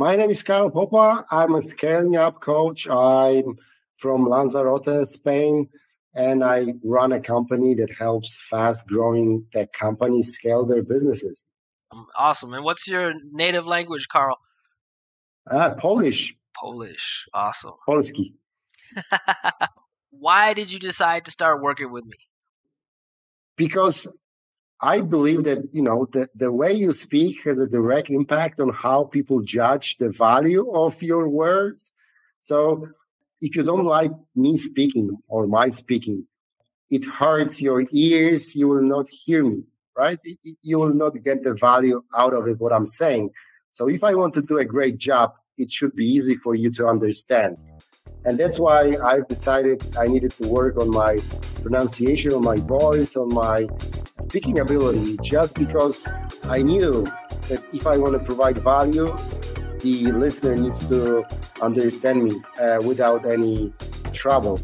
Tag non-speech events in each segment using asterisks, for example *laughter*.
My name is Karol Popa. I'm a scaling up coach. I'm from Lanzarote, Spain, and I run a company that helps fast growing tech companies scale their businesses. Awesome. And what's your native language, Carl? Uh, Polish. Polish. Awesome. Polski. *laughs* Why did you decide to start working with me? Because I believe that you know the, the way you speak has a direct impact on how people judge the value of your words. So if you don't like me speaking or my speaking, it hurts your ears. You will not hear me, right? You will not get the value out of it, what I'm saying. So if I want to do a great job, it should be easy for you to understand. And that's why I've decided I needed to work on my pronunciation, on my voice, on my speaking ability, just because I knew that if I want to provide value, the listener needs to understand me uh, without any trouble.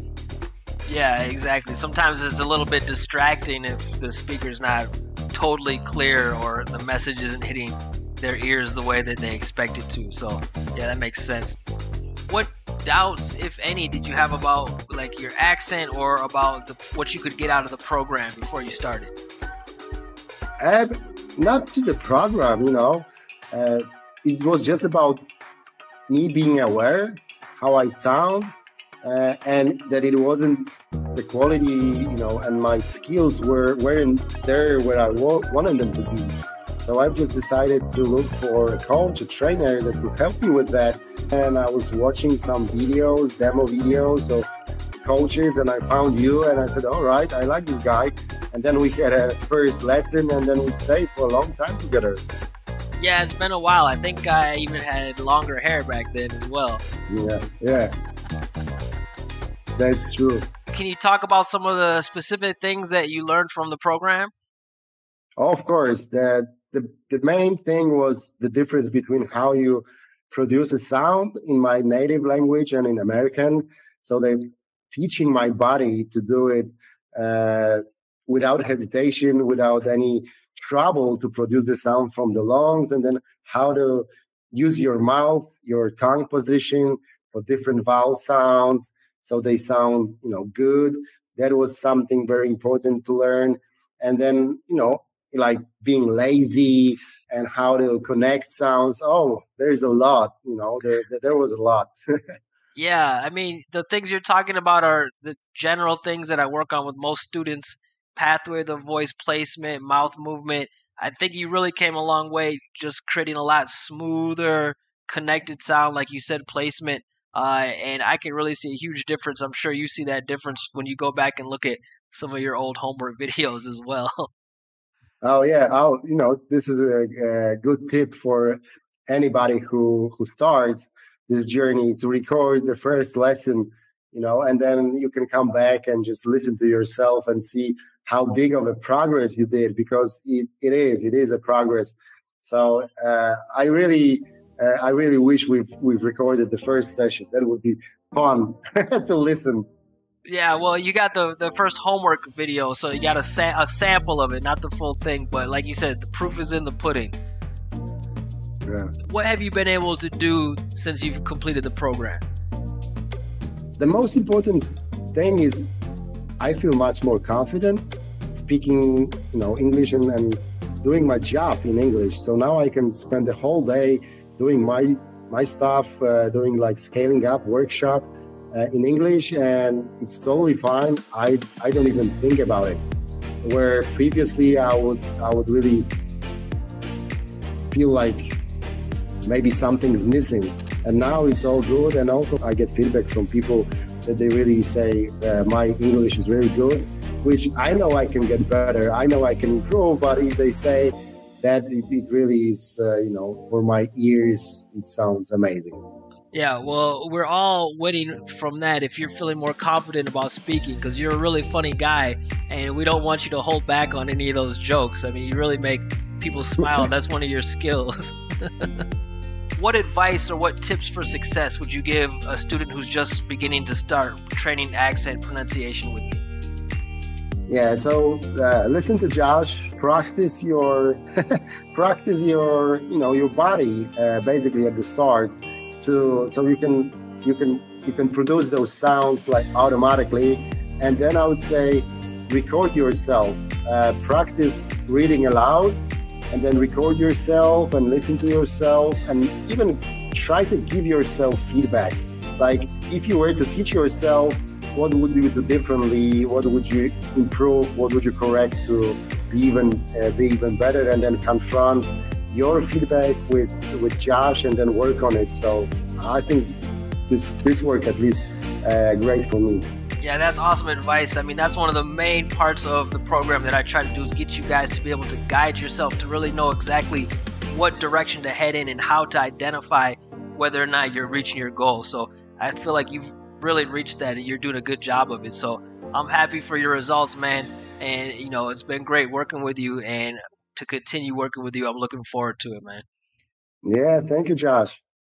Yeah, exactly. Sometimes it's a little bit distracting if the speaker's not totally clear or the message isn't hitting their ears the way that they expect it to. So, yeah, that makes sense. What doubts, if any, did you have about like your accent or about the, what you could get out of the program before you started? Uh, not to the program, you know. Uh, it was just about me being aware how I sound uh, and that it wasn't the quality, you know, and my skills were weren't there where I wa- wanted them to be. So I've just decided to look for a coach, a trainer that could help me with that. And I was watching some videos, demo videos of coaches, and I found you, and I said, "All right, I like this guy." And then we had a first lesson, and then we stayed for a long time together. Yeah, it's been a while. I think I even had longer hair back then as well. Yeah, yeah. That's true. Can you talk about some of the specific things that you learned from the program? Of course. That the, the main thing was the difference between how you produce a sound in my native language and in American. So they're teaching my body to do it uh, without hesitation, without any trouble to produce the sound from the lungs, and then how to use your mouth, your tongue position for different vowel sounds, so they sound you know good. That was something very important to learn, and then you know like being lazy and how to connect sounds. Oh, there's a lot, you know, there, there was a lot. *laughs* yeah, I mean, the things you're talking about are the general things that I work on with most students pathway of the voice placement, mouth movement. I think you really came a long way just creating a lot smoother, connected sound, like you said, placement. Uh, and I can really see a huge difference. I'm sure you see that difference when you go back and look at some of your old homework *laughs* videos as well. Oh yeah. Oh, you know, this is a, a good tip for anybody who who starts this journey to record the first lesson. You know, and then you can come back and just listen to yourself and see how big of a progress you did because it, it is it is a progress. So uh, I really uh, I really wish we've we've recorded the first session. That would be fun *laughs* to listen. Yeah, well, you got the the first homework video, so you got a sa- a sample of it, not the full thing. But like you said, the proof is in the pudding. Yeah. What have you been able to do since you've completed the program? The most important thing is I feel much more confident speaking, you know, English and, and doing my job in English. So now I can spend the whole day doing my my stuff, uh, doing like scaling up workshop uh, in English, and it's totally fine. I I don't even think about it. Where previously I would I would really feel like maybe something's missing, and now it's all good. And also I get feedback from people that they really say uh, my English is really good, which I know I can get better. I know I can improve, but if they say that it, it really is, uh, you know, for my ears, it sounds amazing. Yeah, well, we're all winning from that if you're feeling more confident about speaking because you're a really funny guy and we don't want you to hold back on any of those jokes. I mean, you really make people smile. *laughs* That's one of your skills. *laughs* what advice or what tips for success would you give a student who's just beginning to start training accent pronunciation with you? Yeah, so uh, listen to Josh. Practice your *laughs* practice your you know your body uh, basically at the start to so you can you can you can produce those sounds like automatically, and then I would say record yourself. Uh, practice reading aloud, and then record yourself and listen to yourself, and even try to give yourself feedback. Like if you were to teach yourself what would you do differently? What would you improve? What would you correct to be even uh, be even better? And then confront your feedback with with Josh, and then work on it. So I think this this worked at least uh, great for me. Yeah, that's awesome advice. I mean, that's one of the main parts of the program that I try to do is get you guys to be able to guide yourself to really know exactly what direction to head in and how to identify whether or not you're reaching your goal. So I feel like you've really reached that and you're doing a good job of it. So I'm happy for your results, man. And you know, it's been great working with you and to continue working with you. I'm looking forward to it, man. Yeah, thank you, Josh.